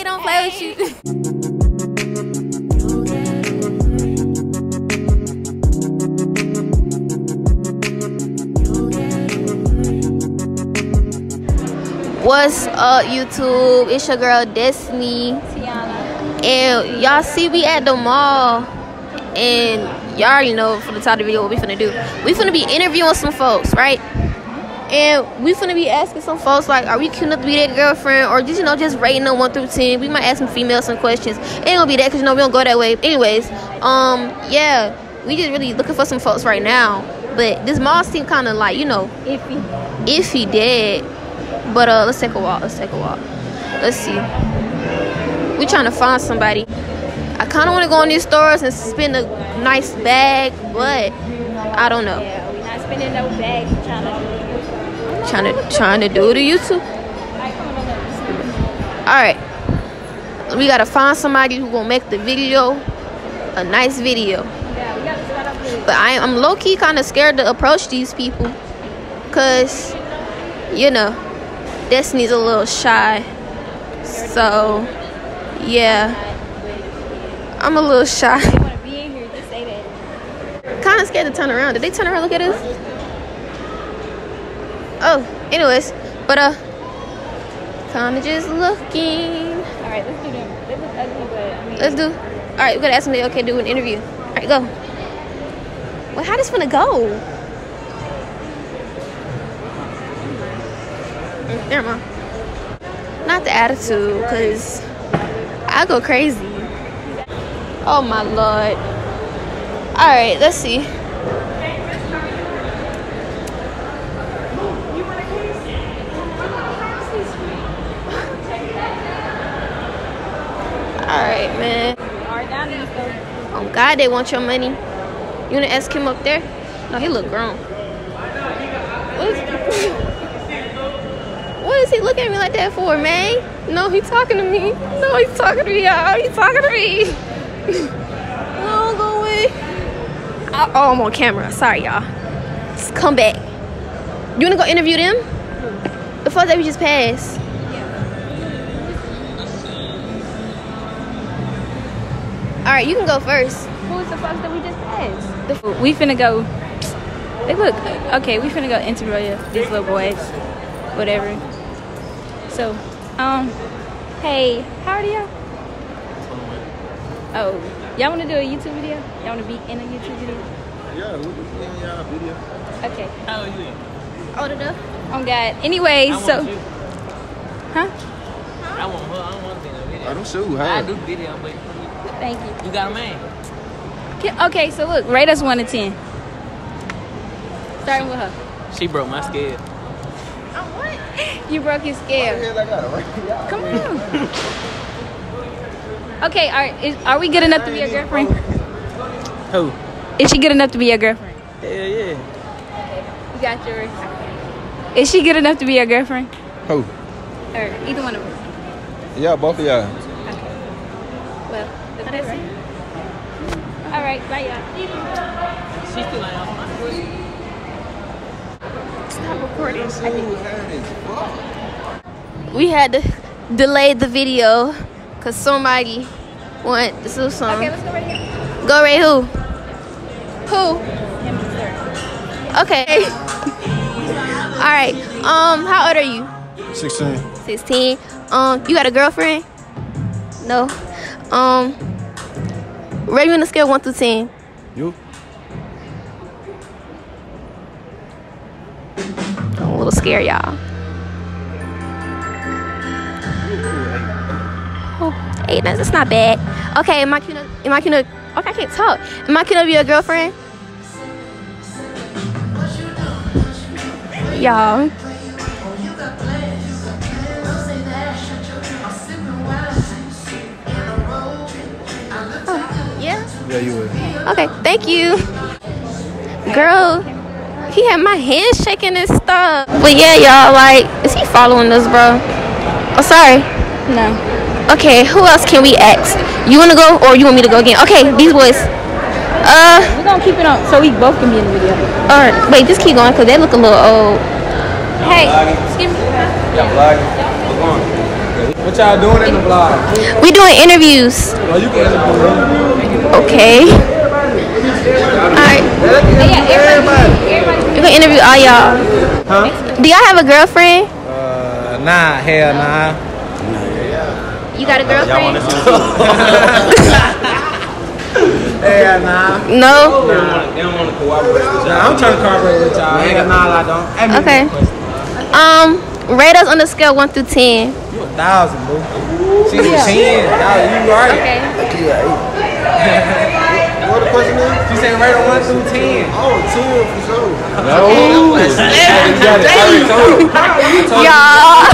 Hey, don't play with you. What's up, YouTube? It's your girl Destiny. And y'all see we at the mall. And y'all already know from the top of the video what we finna do. We finna be interviewing some folks, right? And we finna be asking some folks like, are we cute enough to be their girlfriend? Or just, you know, just rating them 1 through 10. We might ask some females some questions. It ain't gonna be that because, you know, we don't go that way. Anyways, um, yeah. We just really looking for some folks right now. But this mall seem kind of like, you know, Iffy. iffy dead. But uh, let's take a walk. Let's take a walk. Let's see. We trying to find somebody. I kind of want to go in these stores and spend a nice bag, but I don't know. Yeah, we not spending no bags trying to. Trying to to do the YouTube. Like, come on, no, All right. We gotta find somebody who gonna make the video a nice video. Yeah, we gotta start off with. But I, I'm low key kind of scared to approach these people, cause you know, Destiny's a little shy. So yeah, I'm a little shy. They want to be in here. Just say that. kind of scared to turn around. Did they turn around? Look at us. Oh, anyways, but uh, kind of just looking. All right, let's do them. They look ugly, but I mean. Let's do. All right, we gotta ask. They okay? Do an interview. All right, go. Well, how this gonna go? Never mind. Not the attitude, cause I go crazy. Oh my lord. All right, let's see. All right, man. All right, down these go. Oh God, they want your money. You wanna ask him up there? No, he look grown. What is, what is he looking at me like that for, man? No, he talking to me. No, he's talking to me, y'all. He's talking to me. no, go away. I, oh, I'm on camera. Sorry, y'all. Just come back. You wanna go interview them? The fuck that we just passed. All right, you can go first. Who's the folks that we just passed? We finna go. They look okay. We finna go interview these little boys, whatever. So, um, hey, how are y'all? Oh, y'all wanna do a YouTube video? Y'all wanna be in a YouTube video? Yeah, we can see in y'all video. Okay. How are you? Old enough? Oh God. Anyway, I so, want you. huh? I want her. I don't want to be in a video. I don't shoot I do video, but Thank you. you got a man. Okay, Okay, so look, rate us one to ten. Starting with her. She broke my scale. Oh, what? You broke his scale. I got it right. Come on. Okay, are, is, are we good enough to be your girlfriend? Who? Is she good enough to be your girlfriend? Hell yeah. You got yours. Is she good enough to be your girlfriend? Who? Or either one of us? Yeah, both of y'all. Okay. Well, that's right. All right, bye, y'all. She still ain't on my We had to delay the video because somebody wanted to do something. Okay, let's go right here. Go Ray who? Who? Okay. All right. Um, how old are you? 16. 16. Um, you got a girlfriend? No. Um, rate me on a scale one through ten. You? I'm a little scared, y'all. Oh, eight. That's not bad. Okay, am I enough- Am I enough- Okay, I can't talk. Am I to be your girlfriend? Y'all. Yeah. Yeah, you would. Okay, thank you. Girl, he had my hands shaking and stuff. But yeah, y'all, like, is he following us, bro? Oh, sorry. No. Okay, who else can we ask? You wanna go or you want me to go again? Okay, these boys. Uh, We're gonna keep it on so we both can be in the video. alright, wait, just keep going because they look a little old. Hey, excuse me. Yeah, vlogging. What's going on? What y'all doing in the vlog? We doing interviews. Oh, you can interview Okay. Alright. We gonna interview all y'all. Huh? Do y'all have a girlfriend? Uh, nah, hell nah. You got a girlfriend? Hell nah. No? They don't want to cooperate with y'all. I'm trying to cooperate with y'all. Hell nah, I don't. Hey, me Okay. a question. Um, rate us on the scale 1 through 10. You a thousand, boo. She a ten. Nah, you right. Okay. What the question is? She said rate on one through ten. Oh, ten for sure. No. you got it. I already told you. Y'all.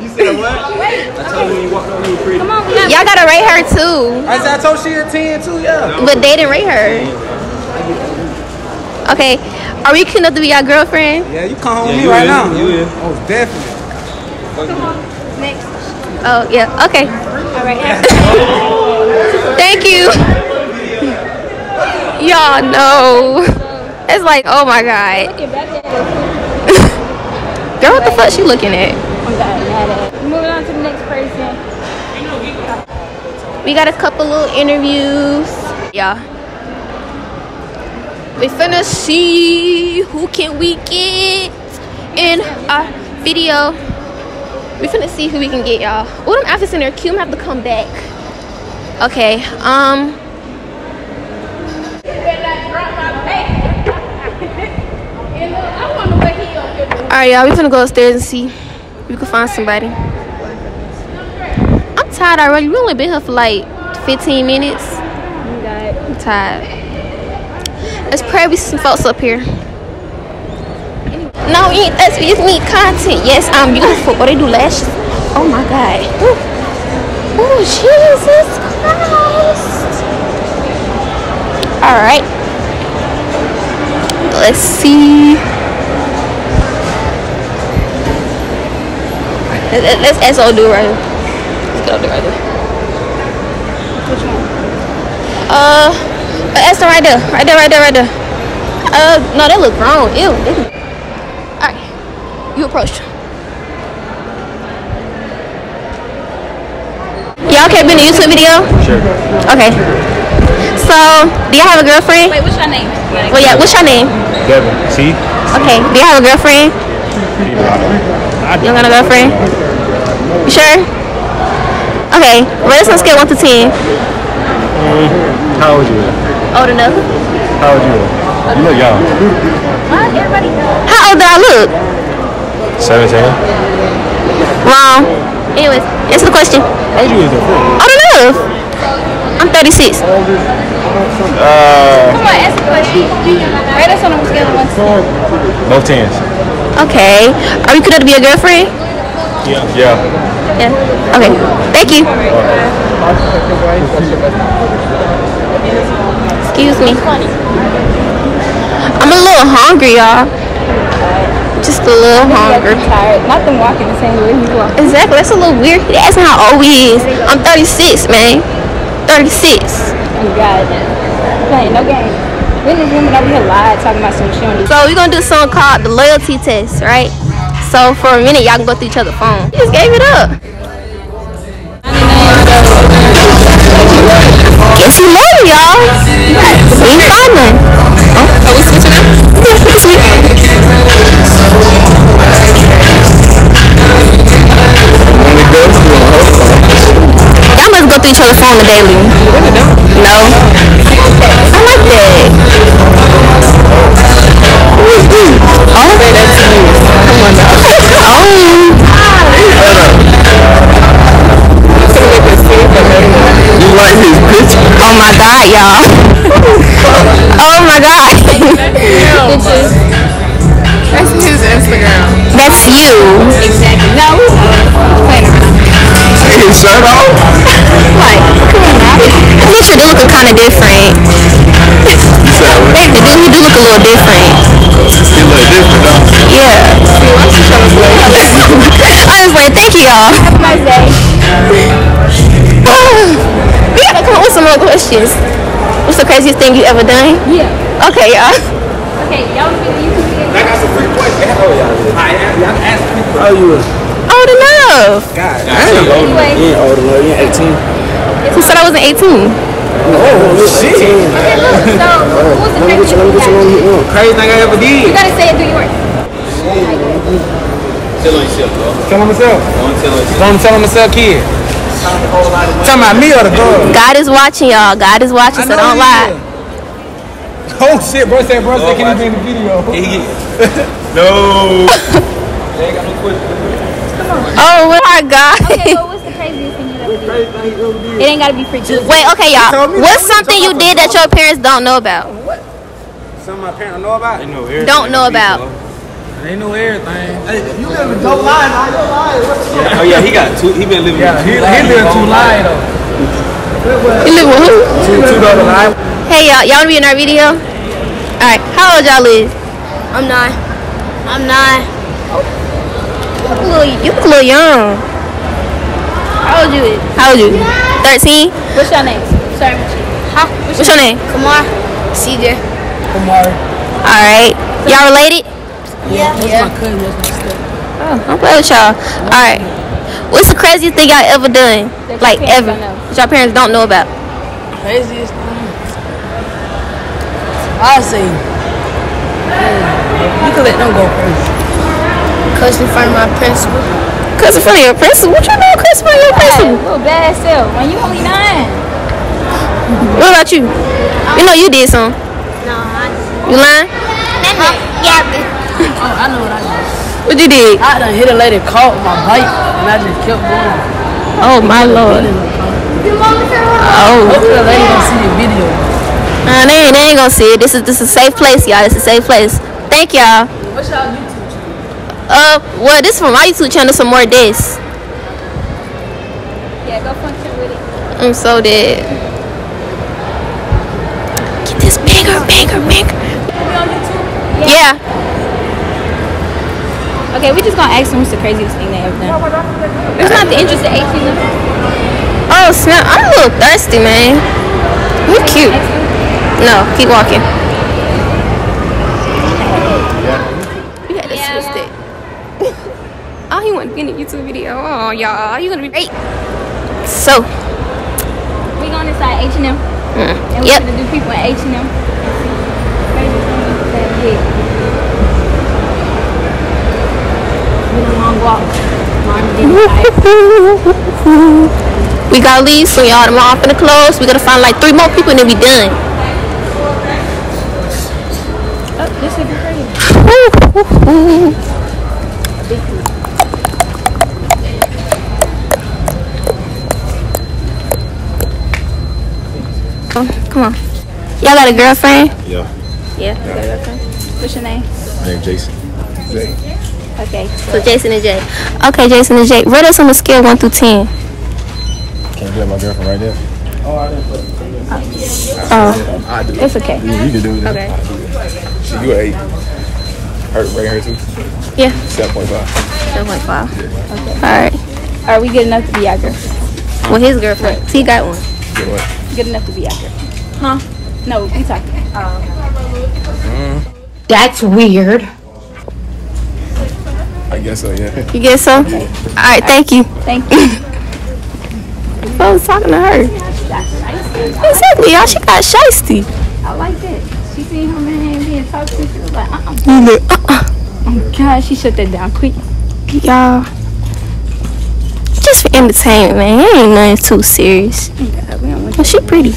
You said what? I told you when you walked over, you were pretty. Come on, y'all gotta rate her too. I said I told she a ten too, yeah. But they didn't rate her. Okay. Are we cute enough to be your girlfriend? Yeah, you come home Yeah, with me you right is, now. you is. Oh, definitely. Next. Oh, yeah. Okay. all right. Thank you. Y'all know. It's like, oh my God. Girl, what the fuck she looking at? I'm bad, mad at. Moving on to the next person. We got a couple little interviews. Yeah. We finna see who can we get in our video. We finna see who we can get, y'all. Oh, them outfits in there gonna have to come back. Okay. Um. Alright, y'all. We finna go upstairs and see if we can find somebody. I'm tired already. We only been here for like 15 minutes. I'm tired. There's probably some folks up here. No, that's it's me content. Yes, I'm beautiful. What they do lashes? Oh my god. Oh Jesus Christ. Alright. Let's see. Let- ask old dude right. Let's get dude right there. Uh, that's the right there, right there, right there, right there. Uh, no, they look grown. Ew. They look... All right, you approach. Y'all okay being a YouTube video? Sure. Okay. So, do y'all have a girlfriend? Wait, what's your name? Well, yeah. What's your name? Devin, see? Okay. Do y'all have a girlfriend? You don't got a girlfriend? You sure? Okay. Rate us on a scale one to ten. Mm-hmm. How old you? Old enough. How old you? You look young. How old do I look? 17. Wrong. Anyways, answer the question. How old are you is though? Old enough. I'm 36. Uh, Come on, ask a question. Rate us on a scale of one to ten. both tens. Okay. Are you good to be a girlfriend? Yeah. Yeah. Yeah. Okay. Thank you. Excuse me. I'm a little hungry, y'all. Just a little hungry. Tired. Not them walking the same way you walk. Exactly. That's a little weird. He asking how old we is. I'm 36, man. 36. Oh God. Playing no game. Then this woman over here lied talking about some shit. So we're gonna do something called the loyalty test, right? So for a minute, y'all can go through each other's phone. You just gave it up. Guess you it, y'all. We ain't find none. Oh, are we switching up? Yeah, Y'all through each other's phone daily. No. I like that. Was like, thank you, y'all. Nice day. we gotta come up with some more questions. What's the craziest thing you ever done? Yeah. Okay, y'all. Okay, y'all want to be the I got some free questions. Oh, yeah. Hi, y'all can ask me. How oh, you? Oh, old enough. God Anyway, You ain't old enough. You ain't 18. Who said I wasn't 18? Oh, oh shit. okay, look. So, who was the Let me you, let me get you one craziest. Crazy thing I ever did. You gotta say it through yours. Tell on yourself, bro. Tell him myself. Don't tell on yourself. Don't tell him myself, kid. Talking about me or the girl? God is watching y'all. God is watching, so don't lie. Oh shit, bro said, bro said, can he be in the video? No. Oh my God. Okay, well, what's the craziest thing you ever did? It ain't gotta be for just. Wait, okay, y'all. told me What's something you did that your parents don't know about? What? Something my parents know about? know everything. Don't know about. They know everything. you live in dope line, now you lying. Oh yeah, he got two. He been living. Yeah, he, with he two live though. You live with who? Two, two double line. Hey, y'all. Y'all wanna be in our video? All right. How old y'all is? I'm nine. I'm nine. You look a little, you look a little young. How old you is? How old you? Thirteen. What's your name? Sorry, Huh? What's your name? Kamar. CJ. Kumar. All right. Y'all related? Yeah. Yeah. Oh, I'm glad with y'all. All right. What's the craziest thing y'all ever done? That Like ever? don't know. That your parents don't know about? Craziest thing. I say. You can let them go first. Cuss in front of my principal. Cause in front of your principal. What you know? Cause in front of your Hey, principal. little bad self. When you only nine. What about you? You know you did some. No, I. You lying? Yeah. Oh, I know what I did. What you did? I done hit a lady caught my bike, and I just kept going. Oh my lord. Oh. Hopefully, the lady gonna see the video. Nah, they ain't, they ain't gonna see it. This is this is a safe place, y'all. This is a safe place. Thank y'all. What's y'all YouTube channel? Uh, well, this is from my YouTube channel. Some more this. Yeah, go function with it. I'm so dead. Get this bigger, bigger, bigger. Yeah. Okay, we just gonna ask them what's the craziest thing they ever done. It's not the interest of 18 of them. Oh snap! I'm a little thirsty, man. You're cute. No, keep walking. You had to twist it. oh, he want to be in a YouTube video. Oh, y'all, you're gonna be great. So, We going inside H&M. mm, And we yep. gonna do people at H&M. Craziest thing they did. Been a long walk. Mom didn't we gotta leave soon, y'all. The mall finna close. We gotta find like three more people and then we done. Oh, this should be crazy. Oh, come on. Y'all got a girlfriend? Yeah, Yeah, you got a girlfriend? What's your name? my name Jason. Okay. So Jason and Jay. Okay, Jason and Jay. Rate us on a scale one through ten. Can't play my girlfriend right there. Oh, I didn't play. Oh, I do. It's okay. You, you can do it. Okay. She, you an eight. Her, bring her too. yeah. Seven point five. Seven point five. Okay. All right. Are we good enough to be our girl? Well, his girlfriend. He got one. Get what? Good enough to be our girl? Huh? No, we talking. Oh, mm-hmm. That's weird. I guess so. Yeah. You get some? All right. Thank you. Thank you. I was talking to her. Exactly, y'all. She got shisty. I like that. She seen her man being talked to. She was like, uh-uh. You look, uh-uh. Oh, God, she shut that down quick. Y'all. Just for entertainment, man. It ain't nothing too serious. Oh, God, we don't Well, she pretty.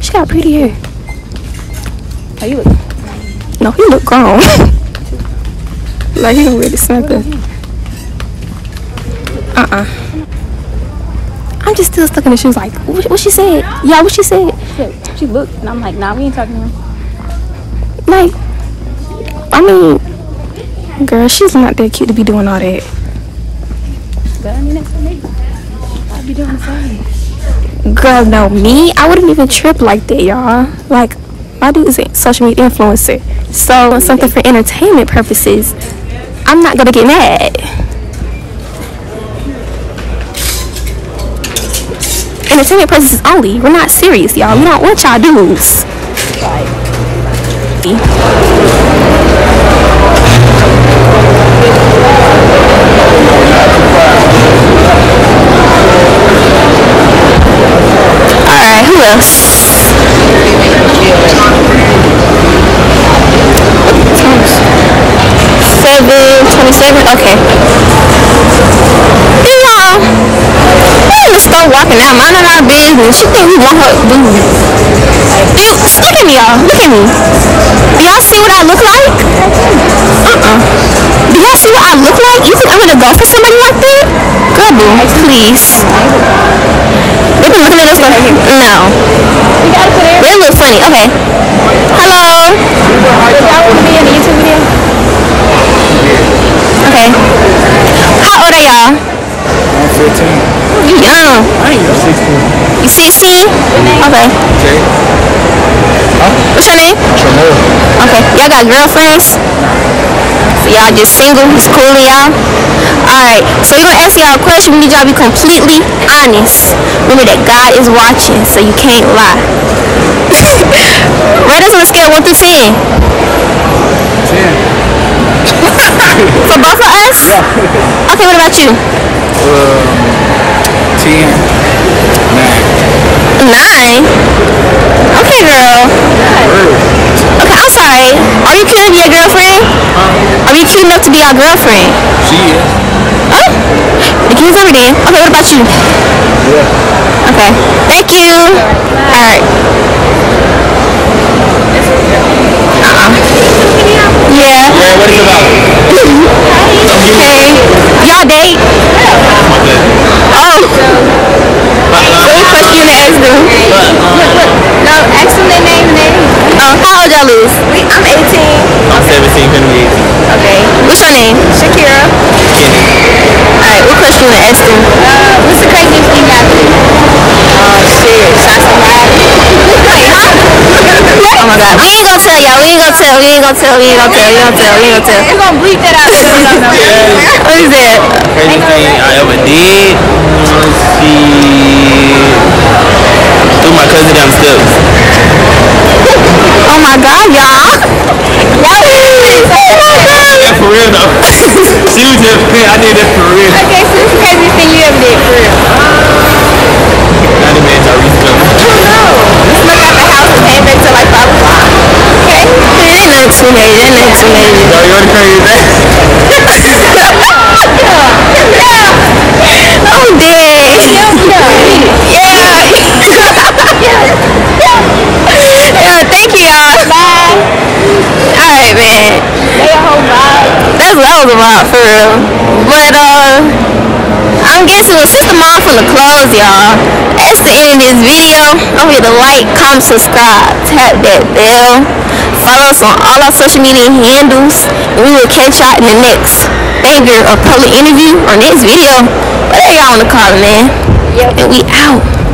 She got pretty hair. Oh, you look. No, he look grown. like he smack her. Uh-uh. I'm just still stuck in the shoes. Like, what, what she said? Yeah, what she said? She, she looked, and I'm like, nah, we ain't talking to her. Like, I mean, girl, she's not that cute to be doing all that. But I mean, that's for me. I'll be doing the same. Girl, no, me, I wouldn't even trip like that, y'all. Like, my dude is a social media influencer. So, something for entertainment purposes, I'm not gonna get mad. Entertainment purposes only. We're not serious, y'all. We don't want y'all dudes. Minding our. She think we want her dude. Dude, look at me, y'all. Look at me. Do y'all see what I look like? Uh-uh. Do y'all see what I look like? You think I'm gonna go for somebody like that? Girl, boo, please. They've been looking at us like, no. They look funny. Okay. Hello. Y'all want to be in a YouTube video? Okay. How old are y'all? I'm 15. You young. I ain't 16. You 16? Okay. Okay. What's your name? Jamal. Okay. Y'all got girlfriends? So y'all just single? It's cool to y'all? Alright. So we're gonna ask y'all a question. We need y'all to be completely honest. Remember that God is watching, so you can't lie. Rate us on a scale of 1 through 10. 10. For both of us? Yeah. Okay, what about you? Um, 10. 9. Okay, girl. Okay, I'm sorry. Are you cute enough to be a girlfriend? Are you cute enough to be our girlfriend? She is. Oh, the kid's over there. Okay, what about you? Yeah. Okay, thank you. All right. Name? Shakira. Kenny. Alright, what question you wanna ask them? Uh, what's the craziest thing you ever did? Oh shit, shot somebody. Wait, huh? Oh my god. We ain't gonna tell y'all. We ain't gonna tell. We ain't gonna tell. We ain't gonna tell. We ain't gonna tell. We ain't gonna tell. We're gonna bleep that out. No, no, no. What is that? Craziest thing I ever did. Let's see. Threw my cousin down the steps. Oh my god, y'all. Y'all Oh my god. Yeah, for real though. she was just playing. I did that for real. Okay, so what's the craziest thing you ever did for real? Not even Tyrese coming. Snuck out the house and came back till like 5 o'clock. Okay. That ain't nothing too major. That ain't nothing too major. Yo, you want the craziest thing? I'm dead. Yeah. yeah, thank you, y'all. Bye. Alright, man. That's that was a lot for real. But uh I'm guessing it's since the mom from the clothes, y'all. That's the end of this video. Don't forget to like, comment, subscribe, tap that bell. Follow us on all our social media handles. And we will catch y'all in the next banger or public interview or next video. Whatever y'all want to call it, man. And we out.